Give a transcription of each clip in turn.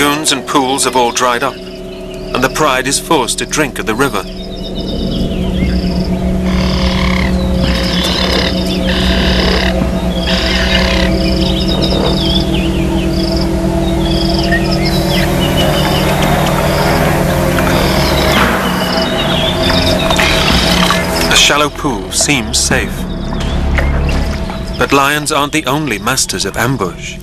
lagoons and pools have all dried up, and the pride is forced to drink at the river. A shallow pool seems safe. But lions aren't the only masters of ambush.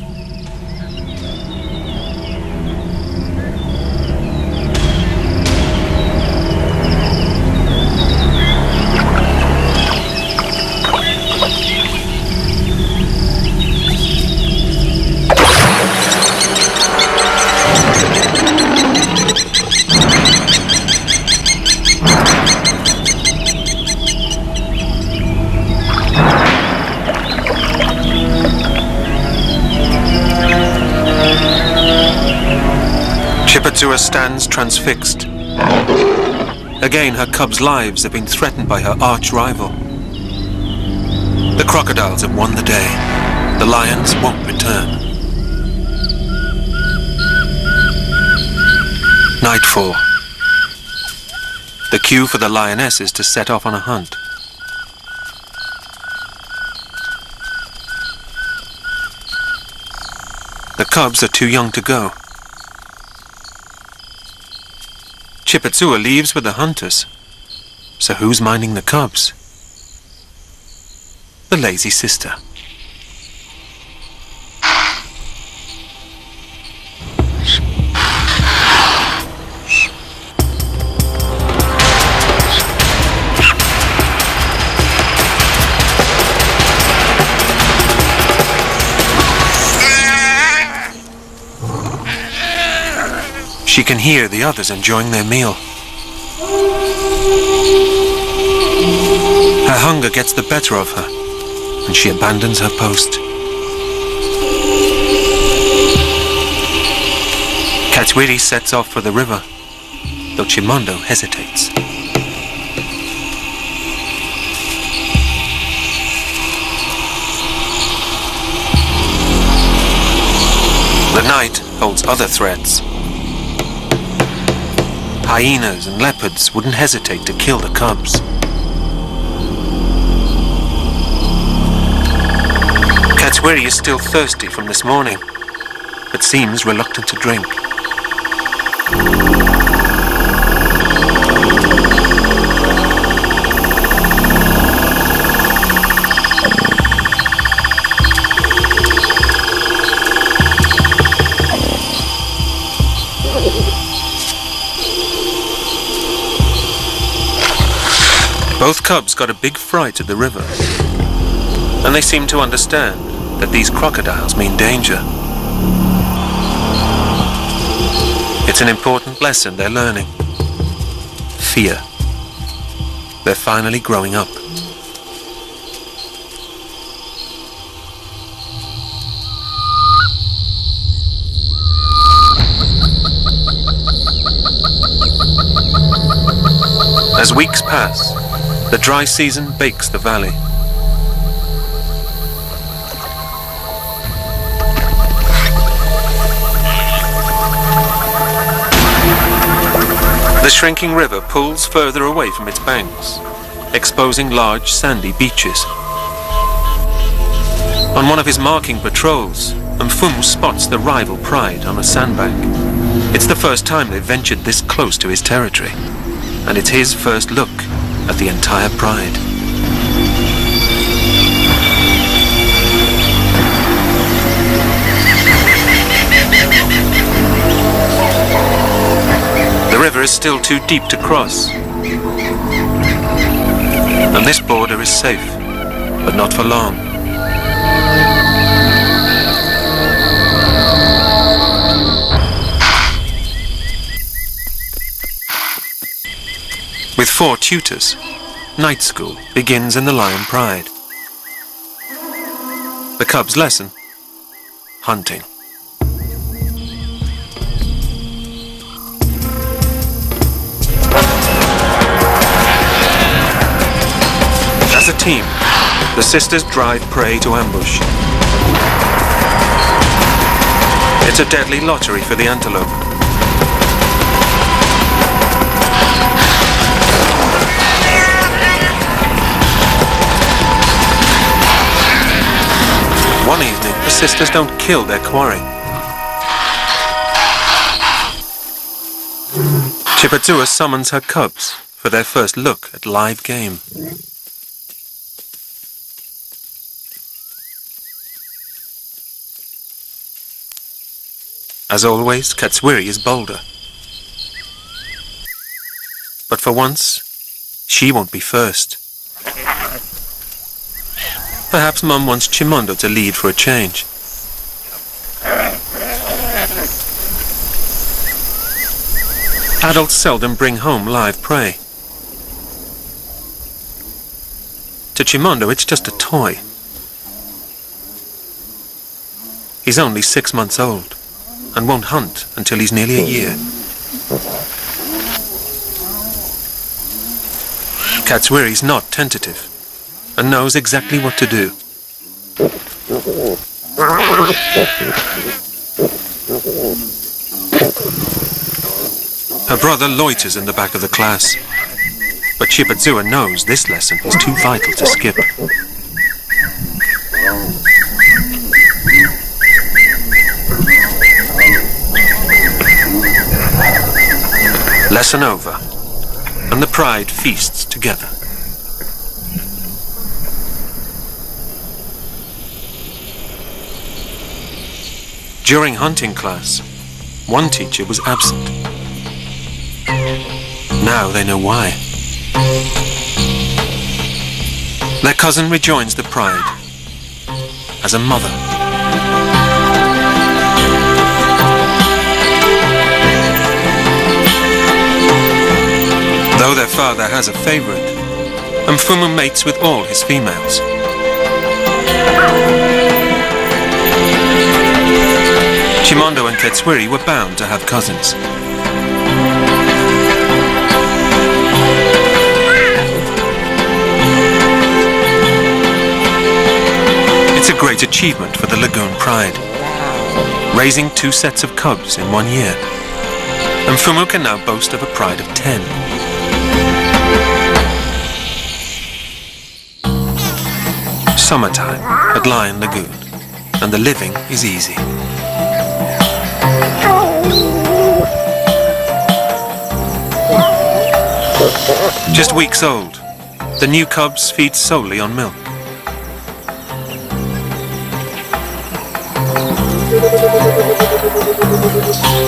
Stands transfixed. Again, her cubs' lives have been threatened by her arch rival. The crocodiles have won the day. The lions won't return. Nightfall. The cue for the lionesses to set off on a hunt. The cubs are too young to go. Chipatsua leaves with the hunters. So who's minding the cubs? The lazy sister. Can hear the others enjoying their meal. Her hunger gets the better of her, and she abandons her post. Katswiri sets off for the river, though Chimondo hesitates. The night holds other threats. Hyenas and leopards wouldn't hesitate to kill the cubs. Katswiri is still thirsty from this morning, but seems reluctant to drink. Cubs got a big fright at the river, and they seem to understand that these crocodiles mean danger. It's an important lesson they're learning. Fear. They're finally growing up. As weeks pass, the dry season bakes the valley. The shrinking river pulls further away from its banks, exposing large sandy beaches. On one of his marking patrols, Mfumu spots the rival pride on a sandbank. It's the first time they've ventured this close to his territory, and it's his first look at the entire pride. The river is still too deep to cross. And this border is safe, but not for long. Four tutors, night school begins in the Lion Pride. The cub's lesson? Hunting. As a team, the sisters drive prey to ambush. It's a deadly lottery for the antelope. One evening, the sisters don't kill their quarry. Chipatsua summons her cubs for their first look at live game. As always, Katswiri is bolder. But for once, she won't be first. Perhaps Mum wants Chimondo to lead for a change. Adults seldom bring home live prey. To Chimondo, it's just a toy. He's only six months old and won't hunt until he's nearly a year. Katswiri's not tentative and knows exactly what to do. Her brother loiters in the back of the class, but Chipatsua knows this lesson is too vital to skip. Lesson over, and the pride feasts together. During hunting class, one teacher was absent. Now they know why. Their cousin rejoins the pride as a mother. Though their father has a favorite, Mfumu mates with all his females. Chimondo and Katswiri were bound to have cousins. It's a great achievement for the Lagoon Pride, raising two sets of cubs in one year. Mfumu can now boast of a pride of ten. Summertime at Lion Lagoon, and the living is easy. Just weeks old, the new cubs feed solely on milk.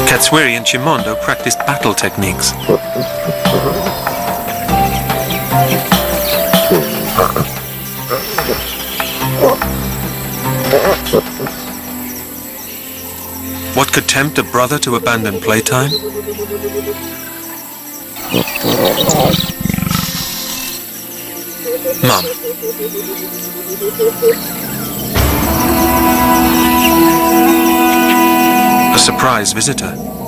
Katswiri and Chimondo practiced battle techniques. What could tempt a brother to abandon playtime? Mum. A surprise visitor.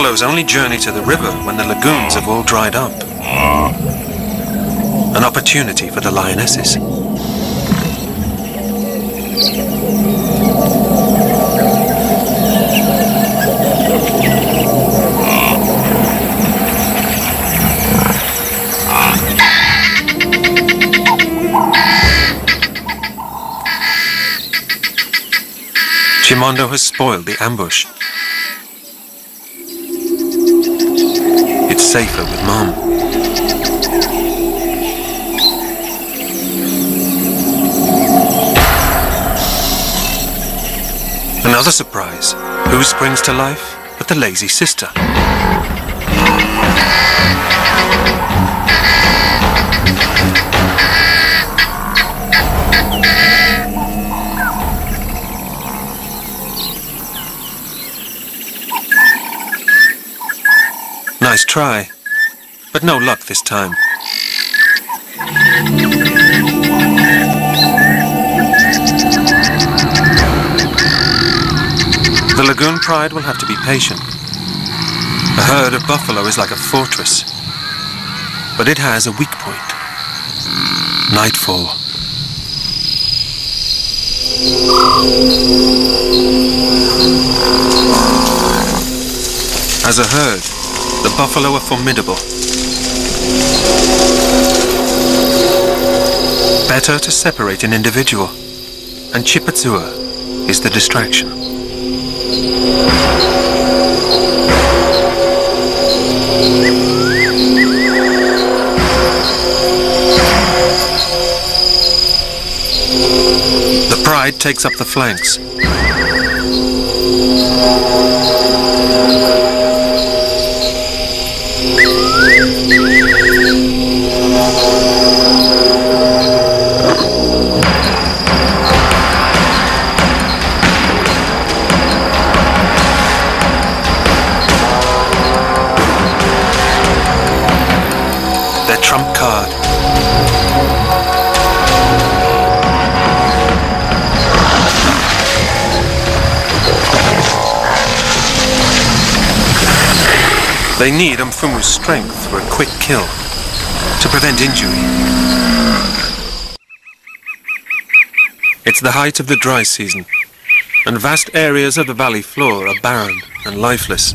Buffaloes only journey to the river when the lagoons have all dried up. An opportunity for the lionesses. Chimondo has spoiled the ambush. Safer with Mom. Another surprise. Who springs to life but the lazy sister? Nice try, but no luck this time. The Lagoon Pride will have to be patient. A herd of buffalo is like a fortress, but it has a weak point. Nightfall. As a herd, the buffalo are formidable. Better to separate an individual, and Chipatsua is the distraction. The pride takes up the flanks. Their trump card. They need Mfumu's strength for a quick kill to prevent injury. It's the height of the dry season, and vast areas of the valley floor are barren and lifeless.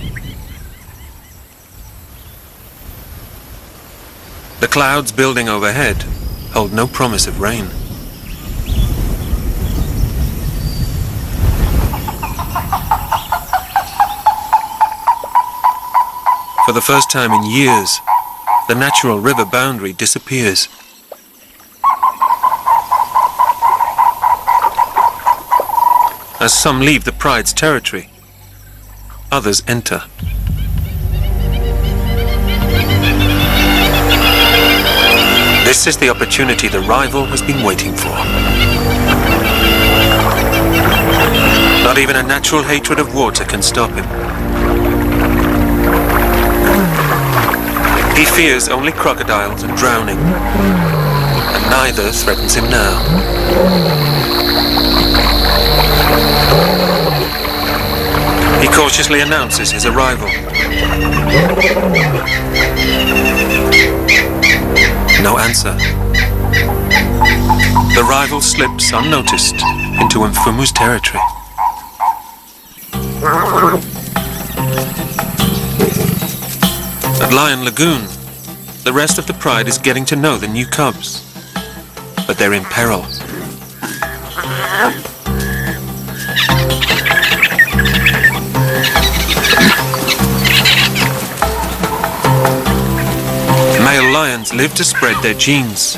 The clouds building overhead hold no promise of rain. For the first time in years, the natural river boundary disappears. As some leave the pride's territory, others enter. This is the opportunity the rival has been waiting for. Not even a natural hatred of water can stop him. He fears only crocodiles and drowning, and neither threatens him now. He cautiously announces his arrival. No answer. The rival slips unnoticed into Mfumu's territory. At Lion Lagoon, the rest of the pride is getting to know the new cubs. But they're in peril. Live to spread their genes,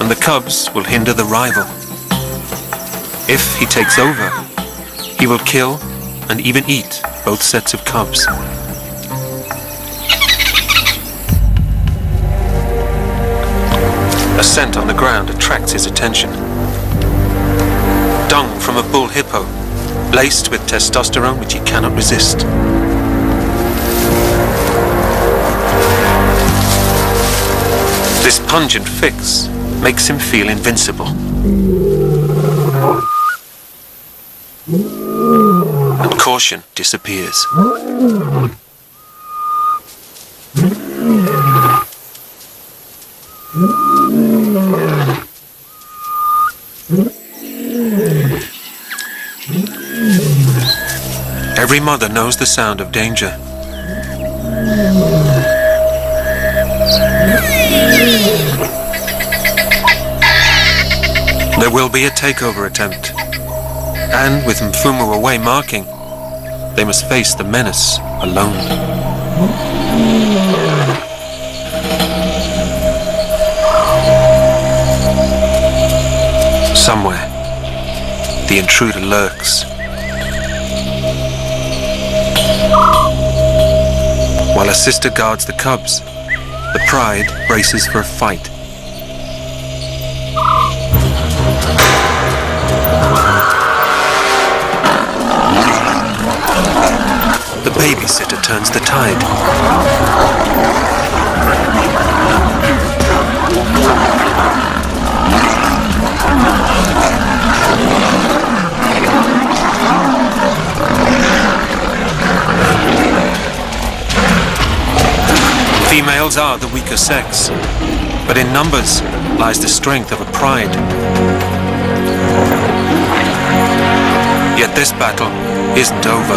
and the cubs will hinder the rival. If he takes over, he will kill and even eat both sets of cubs. A scent on the ground attracts his attention. Dung from a bull hippo, laced with testosterone which he cannot resist. This pungent fix makes him feel invincible. And caution disappears. Every mother knows the sound of danger. There will be a takeover attempt. And with Mfumu away marking, they must face the menace alone. Somewhere, the intruder lurks. While a sister guards the cubs, the pride braces for a fight. The babysitter turns the tide. Females are the weaker sex, but in numbers lies the strength of a pride. Yet this battle isn't over.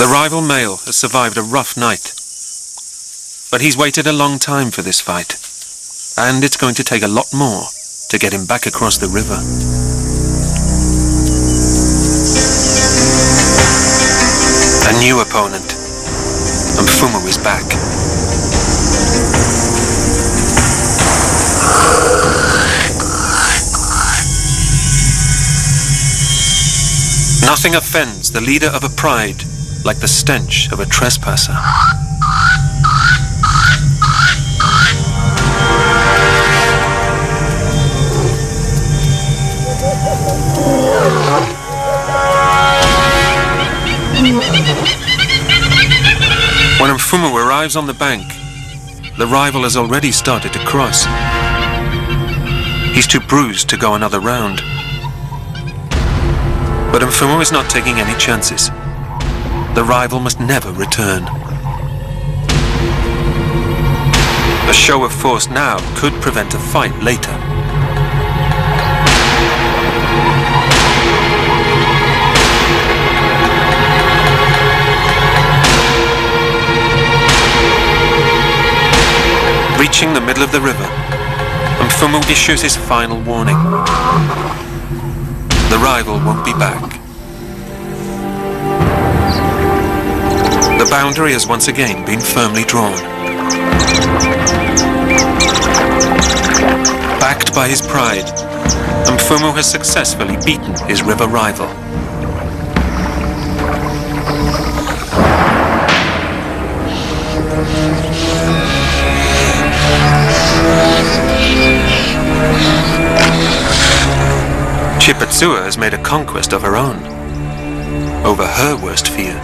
The rival male has survived a rough night. But he's waited a long time for this fight. And it's going to take a lot more to get him back across the river. A new opponent. Mfumu is back. Nothing offends the leader of a pride like the stench of a trespasser. Mfumu arrives on the bank, the rival has already started to cross. He's too bruised to go another round. But Mfumu is not taking any chances. The rival must never return. A show of force now could prevent a fight later. Reaching the middle of the river, Mfumu issues his final warning. The rival won't be back. The boundary has once again been firmly drawn. Backed by his pride, Mfumu has successfully beaten his river rival. Chipatsua has made a conquest of her own, over her worst fear.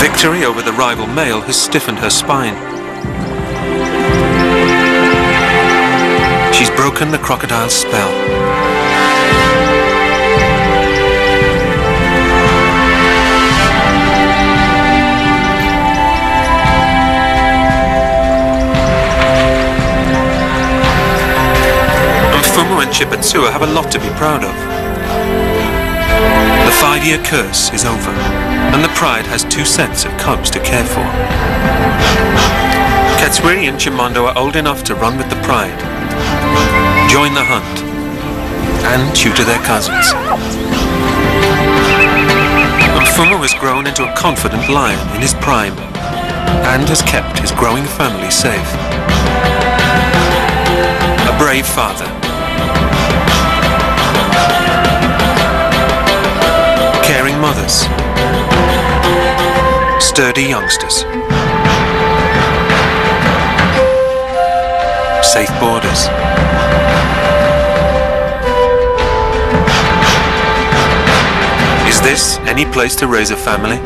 Victory over the rival male has stiffened her spine. She's broken the crocodile's spell. Mfumu and Chipatsua have a lot to be proud of. The five-year curse is over, and the pride has two sets of cubs to care for. Katswiri and Chimondo are old enough to run with the pride, join the hunt, and tutor their cousins. Mfumu has grown into a confident lion in his prime, and has kept his growing family safe. A brave father, mothers, sturdy youngsters, safe borders. Is this any place to raise a family?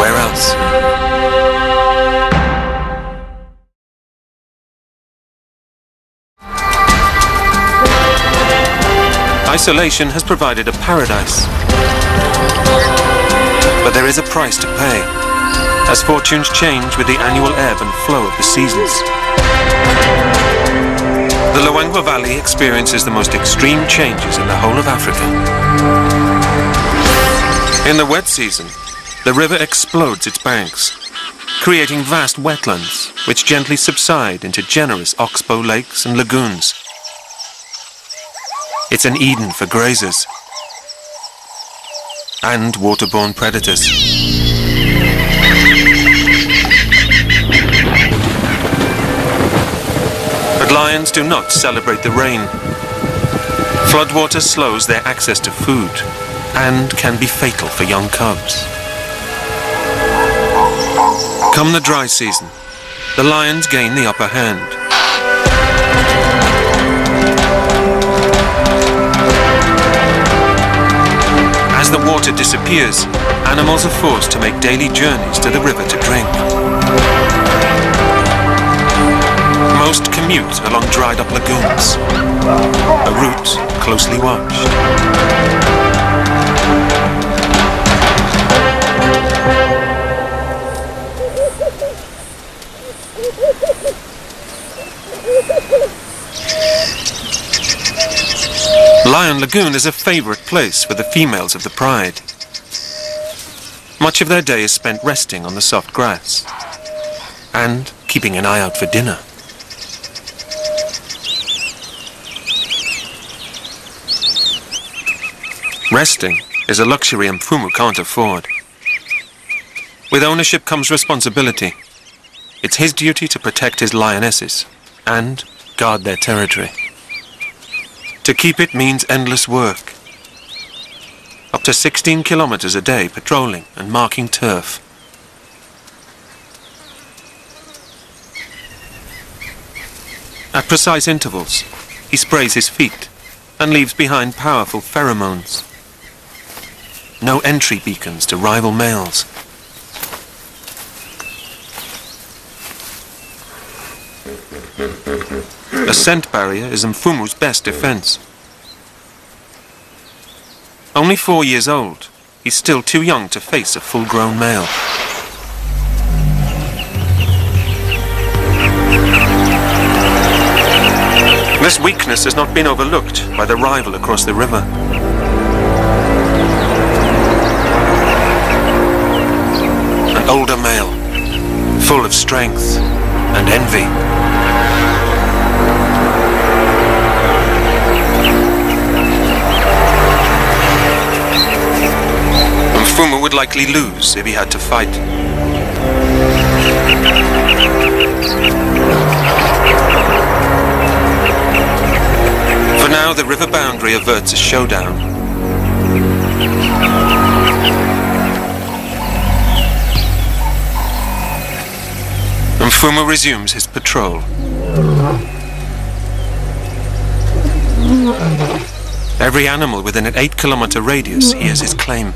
Where else? Isolation has provided a paradise. But there is a price to pay, as fortunes change with the annual ebb and flow of the seasons. The Luangwa Valley experiences the most extreme changes in the whole of Africa. In the wet season, the river explodes its banks, creating vast wetlands which gently subside into generous oxbow lakes and lagoons. It's an Eden for grazers and waterborne predators. But lions do not celebrate the rain. Floodwater slows their access to food and can be fatal for young cubs. Come the dry season, the lions gain the upper hand. As the water disappears, animals are forced to make daily journeys to the river to drink. Most commute along dried-up lagoons, a route closely watched. Lion Lagoon is a favorite place for the females of the pride. Much of their day is spent resting on the soft grass and keeping an eye out for dinner. Resting is a luxury Mfumu can't afford. With ownership comes responsibility. It's his duty to protect his lionesses and guard their territory. To keep it means endless work. Up to 16 kilometers a day patrolling and marking turf. At precise intervals, he sprays his feet and leaves behind powerful pheromones. No entry beacons to rival males. A scent barrier is Mfumu's best defense. Only four years old, he's still too young to face a full-grown male. This weakness has not been overlooked by the rival across the river. An older male, full of strength and envy. Would likely lose if he had to fight. For now, the river boundary averts a showdown. Mfumu resumes his patrol. Every animal within an 8 kilometer radius hears his claim.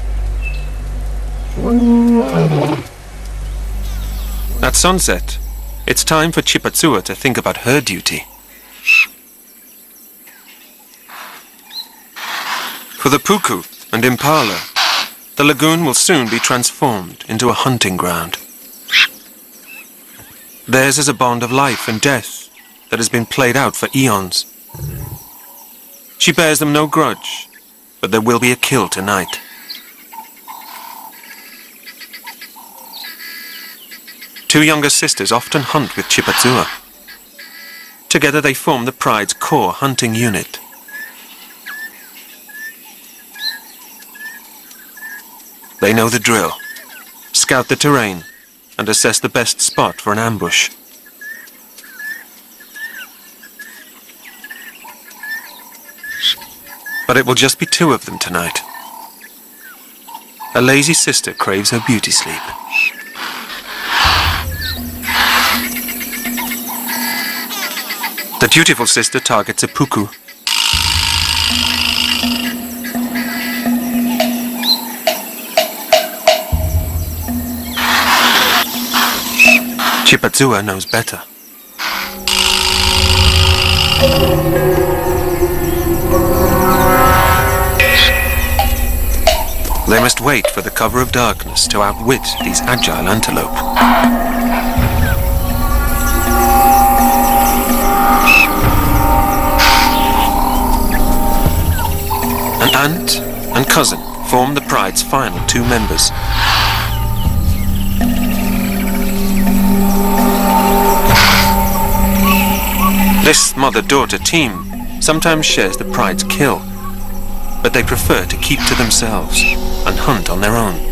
At sunset, it's time for Chipatsua to think about her duty. For the Puku and Impala, the lagoon will soon be transformed into a hunting ground. Theirs is a bond of life and death that has been played out for eons. She bears them no grudge, but there will be a kill tonight. Two younger sisters often hunt with Chipatsua. Together they form the Pride's core hunting unit. They know the drill, scout the terrain, and assess the best spot for an ambush. But it will just be two of them tonight. A lazy sister craves her beauty sleep. The dutiful sister targets a puku. Chipatsua knows better. They must wait for the cover of darkness to outwit these agile antelope. Aunt and cousin form the pride's final two members. This mother-daughter team sometimes shares the pride's kill, but they prefer to keep to themselves and hunt on their own.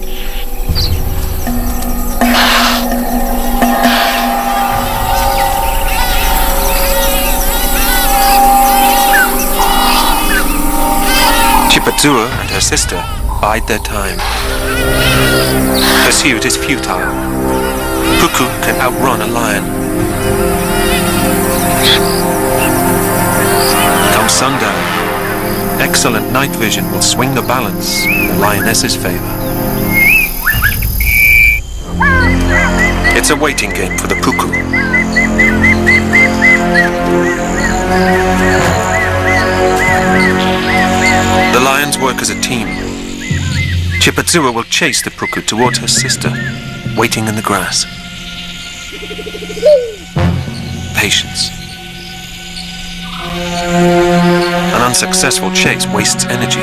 Chipatsua and her sister bide their time. Pursuit is futile. Puku can outrun a lion. Come sundown, excellent night vision will swing the balance in the lioness's favor. It's a waiting game for the Puku. The lions work as a team. Chipatsua will chase the puku toward her sister, waiting in the grass. Patience. An unsuccessful chase wastes energy.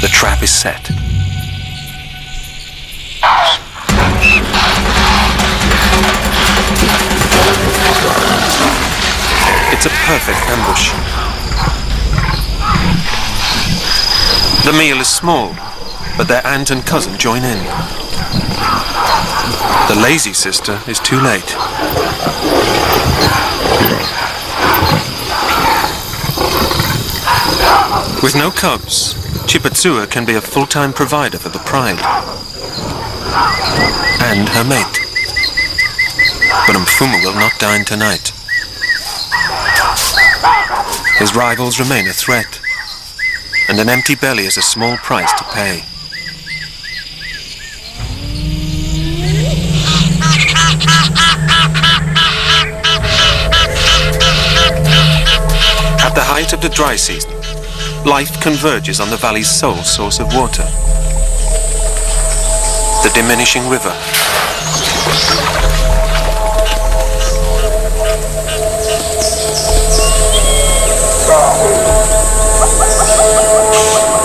The trap is set. Perfect ambush. The meal is small, but their aunt and cousin join in. The lazy sister is too late. With no cubs, Chipatsua can be a full-time provider for the pride. And her mate. But Mfumu will not dine tonight. His rivals remain a threat. And an empty belly is a small price to pay. At the height of the dry season, life converges on the valley's sole source of water. The diminishing river.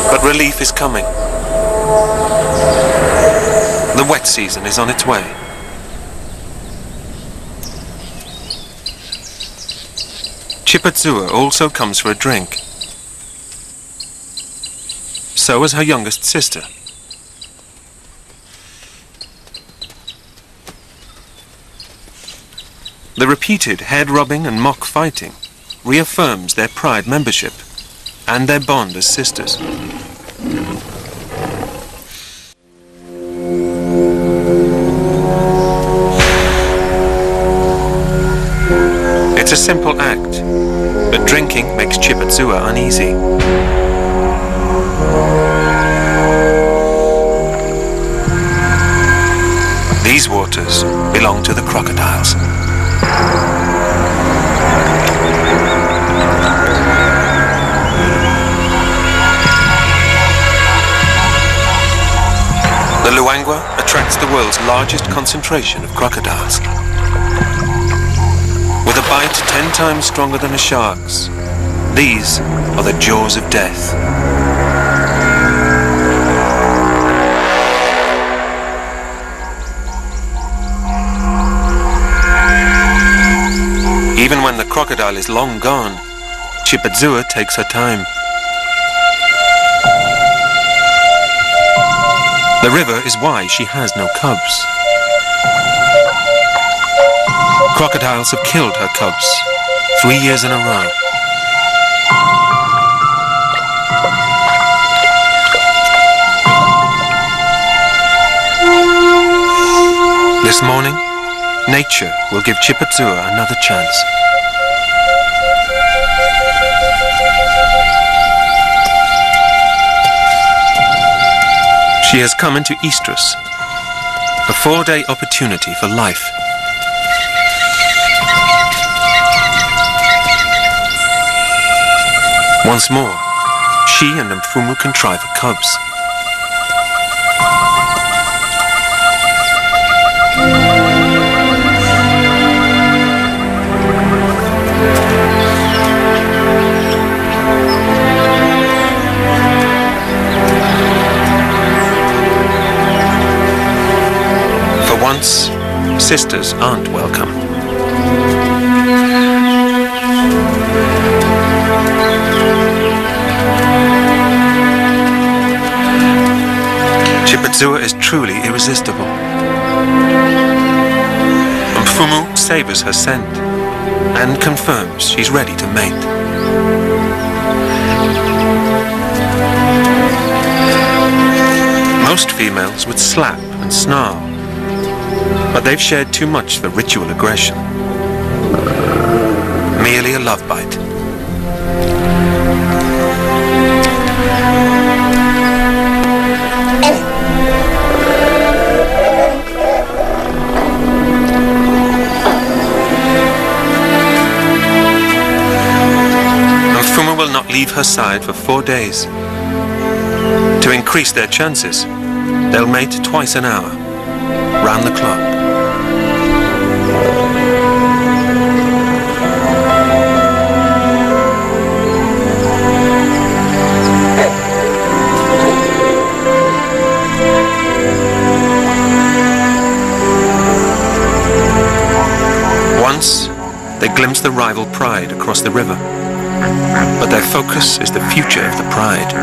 But relief is coming. The wet season is on its way. Chipatsua also comes for a drink. So is her youngest sister. The repeated head-rubbing and mock fighting reaffirms their pride membership and their bond as sisters. It's a simple act, but drinking makes Chipatsua uneasy. These waters belong to the crocodiles. Attracts the world's largest concentration of crocodiles. With a bite ten times stronger than a shark's, these are the jaws of death. Even when the crocodile is long gone, Chipatsua takes her time. The river is why she has no cubs. Crocodiles have killed her cubs three years in a row. This morning, nature will give Chipatsua another chance. She has come into Estrus, a four-day opportunity for life. Once more, she and Mfumu contrive for cubs. Sisters aren't welcome. Chipatsua is truly irresistible. Mfumu savors her scent and confirms she's ready to mate. Most females would slap and snarl, but they've shared too much the ritual aggression. Merely a love bite. Oh. Mfumu will not leave her side for four days. To increase their chances, they'll mate twice an hour, round the clock. They glimpse the rival pride across the river. But their focus is the future of the pride.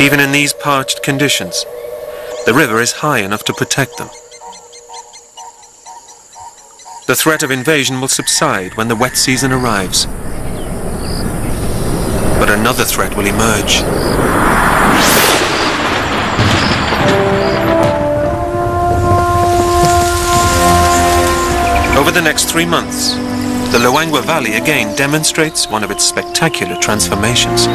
Even in these parched conditions, the river is high enough to protect them. The threat of invasion will subside when the wet season arrives. But another threat will emerge. Over the next three months, the Luangwa Valley again demonstrates one of its spectacular transformations.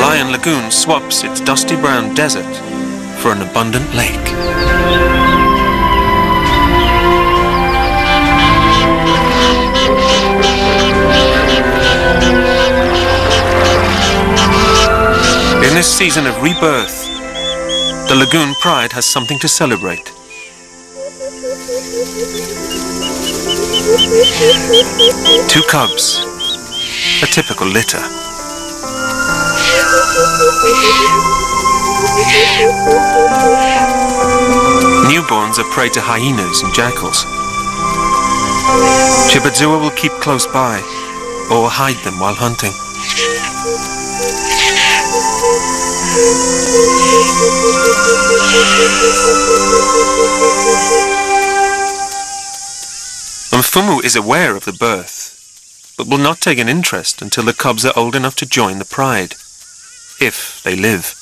Lion Lagoon swaps its dusty brown desert for an abundant lake. In this season of rebirth, the Lagoon Pride has something to celebrate. Two cubs, a typical litter. Newborns are prey to hyenas and jackals. Chipatsua will keep close by or hide them while hunting. Mfumu is aware of the birth, but will not take an interest until the cubs are old enough to join the pride, if they live.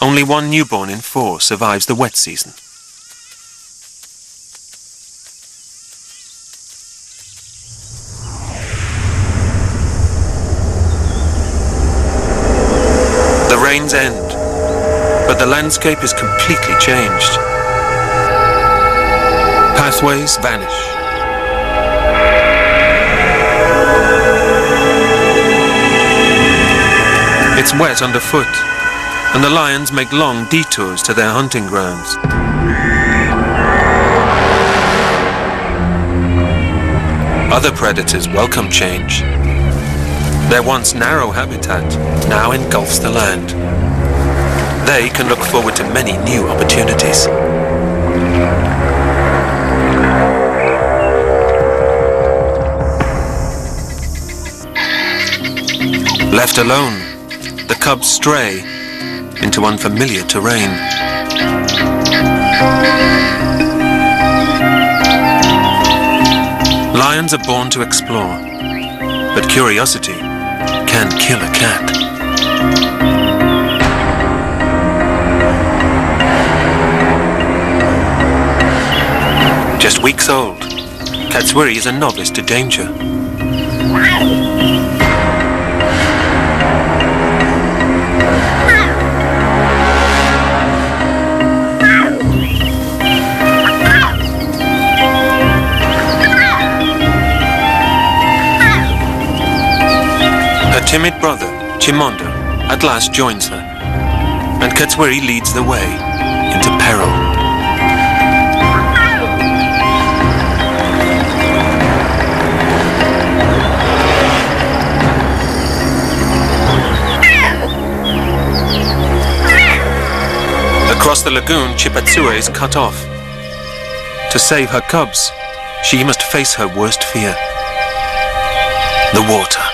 Only one newborn in four survives the wet season. End, but the landscape is completely changed. Pathways vanish. It's wet underfoot, and the lions make long detours to their hunting grounds. Other predators welcome change. Their once narrow habitat now engulfs the land. They can look forward to many new opportunities. Left alone, the cubs stray into unfamiliar terrain. Lions are born to explore, but curiosity can kill a cat. Just weeks old, Katswiri is a novice to danger. Her timid brother, Chimondo, at last joins her, and Katswiri leads the way into peril. Across the lagoon, Chipatsua is cut off. To save her cubs, she must face her worst fear. The water.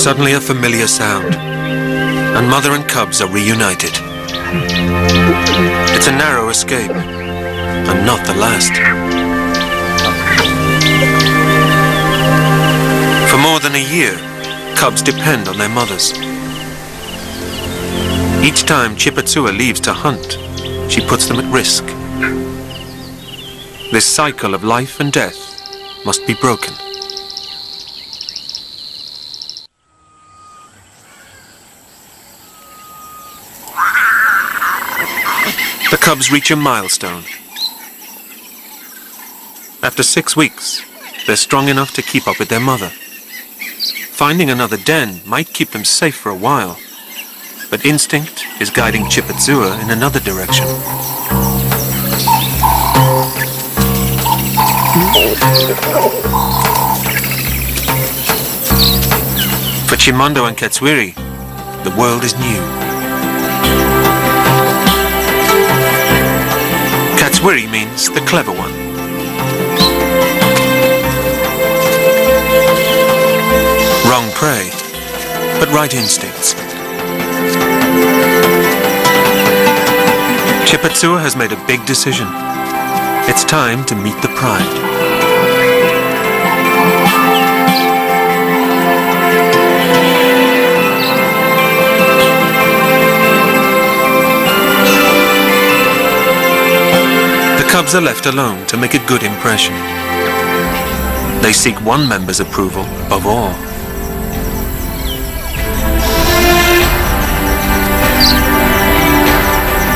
Suddenly a familiar sound, and mother and cubs are reunited. It's a narrow escape, and not the last. For more than a year, cubs depend on their mothers. Each time Chipatsua leaves to hunt, she puts them at risk. This cycle of life and death must be broken. Cubs reach a milestone. After six weeks, they're strong enough to keep up with their mother. Finding another den might keep them safe for a while, but instinct is guiding Chipatsua in another direction. For Chimondo and Katswiri, the world is new. Katswiri means the clever one. Wrong prey, but right instincts. Chipatsua has made a big decision. It's time to meet the pride. Cubs are left alone to make a good impression. They seek one member's approval above all.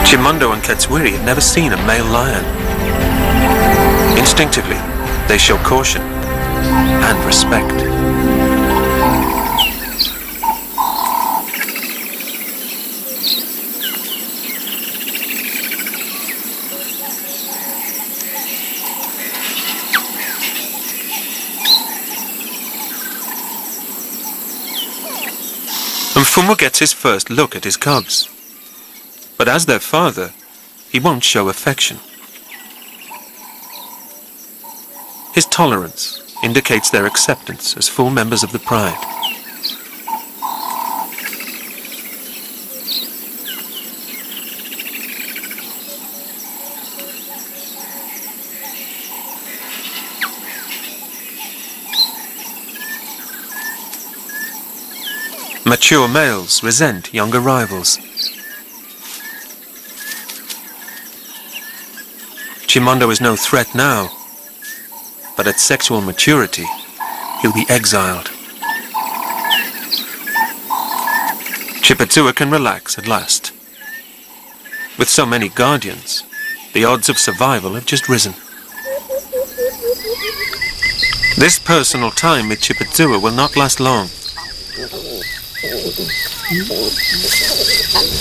Chimondo and Katswiri had never seen a male lion. Instinctively, they show caution and respect. Mfumu gets his first look at his cubs. But as their father, he won't show affection. His tolerance indicates their acceptance as full members of the pride. Mature males resent younger rivals. Chimondo is no threat now, but at sexual maturity, he'll be exiled. Chipatsua can relax at last. With so many guardians, the odds of survival have just risen. This personal time with Chipatsua will not last long.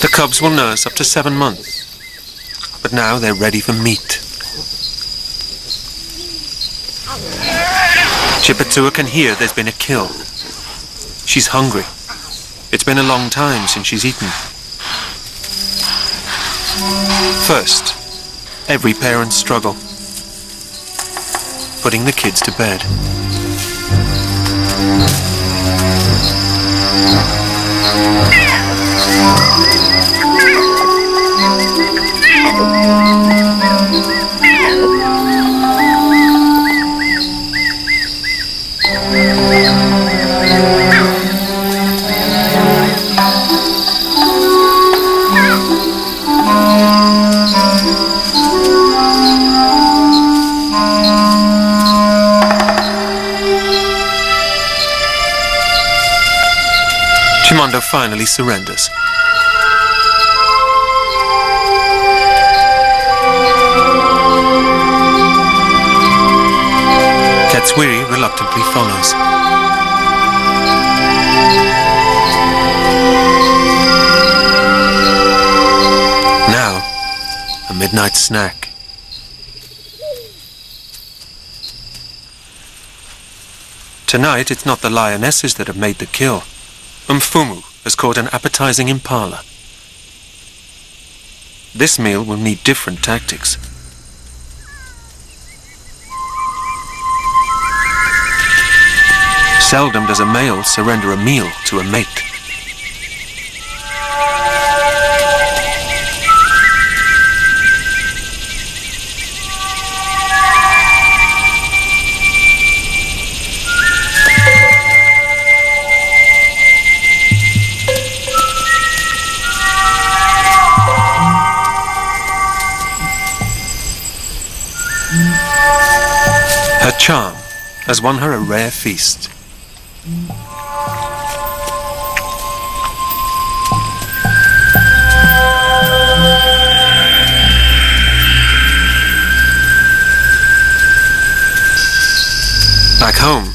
The cubs will nurse up to seven months, but now they're ready for meat. Chipatsua can hear there's been a kill. She's hungry. It's been a long time since she's eaten. First, every parent's struggle. Putting the kids to bed. Thank you. Finally surrenders. Katswiri reluctantly follows. Now, a midnight snack. Tonight, it's not the lionesses that have made the kill. Mfumu has caught an appetizing impala. This meal will need different tactics. Seldom does a male surrender a meal to a mate. Has won her a rare feast. Back home,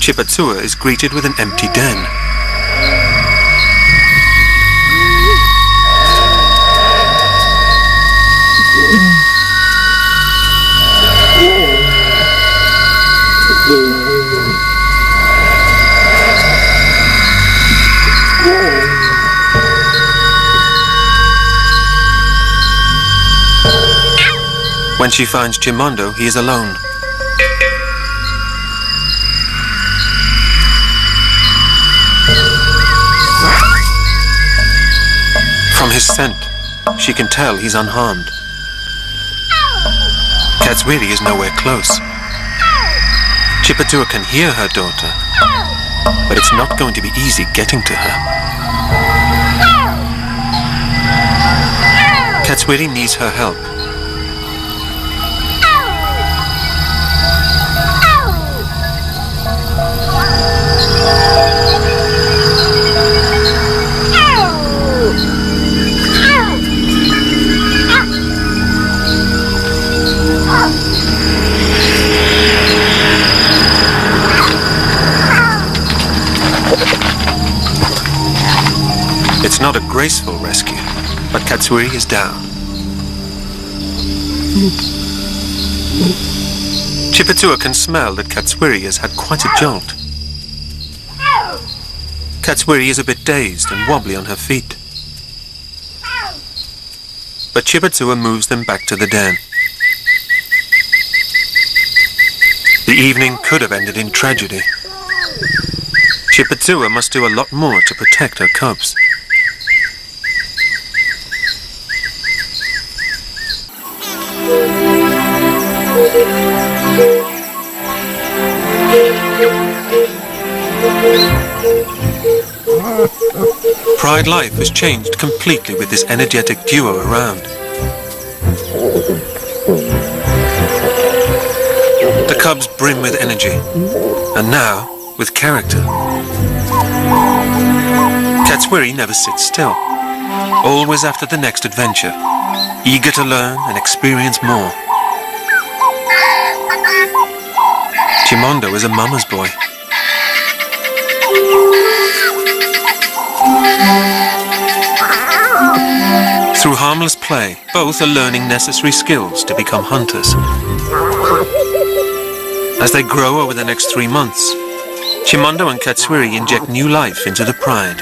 Chipatsua is greeted with an empty den. When she finds Chimondo, he is alone. From his scent, she can tell he's unharmed. Katswiri is nowhere close. Chipatsua can hear her daughter, but it's not going to be easy getting to her. Katswiri needs her help. Not a graceful rescue, but Katswiri is down. Chipatsua can smell that Katswiri has had quite a jolt. Katswiri is a bit dazed and wobbly on her feet. But Chipatsua moves them back to the den. The evening could have ended in tragedy. Chipatsua must do a lot more to protect her cubs. Pride Life has changed completely with this energetic duo around. The cubs brim with energy, and now with character. Katswiri never sits still, always after the next adventure, eager to learn and experience more. Chimondo is a mama's boy. Through harmless play, both are learning necessary skills to become hunters. As they grow over the next three months, Chimondo and Katswiri inject new life into the pride.